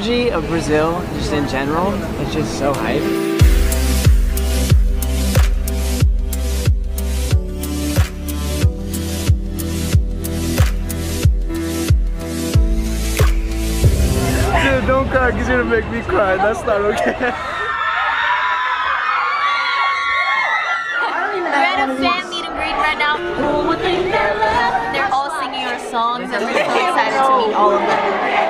of Brazil, just in general. It's just so hype. Dude, don't cry, he's gonna make me cry. That's not okay. We're at a fan meet and greet right now. They're all singing our songs and we're so excited to meet all of them.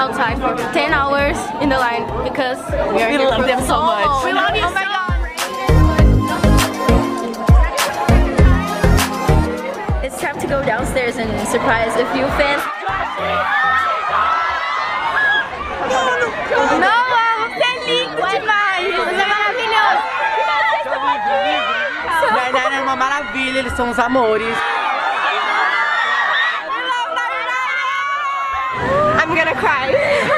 outside for 10 hours in the line because we, are We love them so much. We love you so much. It's time to go downstairs and surprise a few fans. Noah, você é lindo demais! Você é maravilhoso! Nainá é uma maravilha, eles são os amores. gonna cry.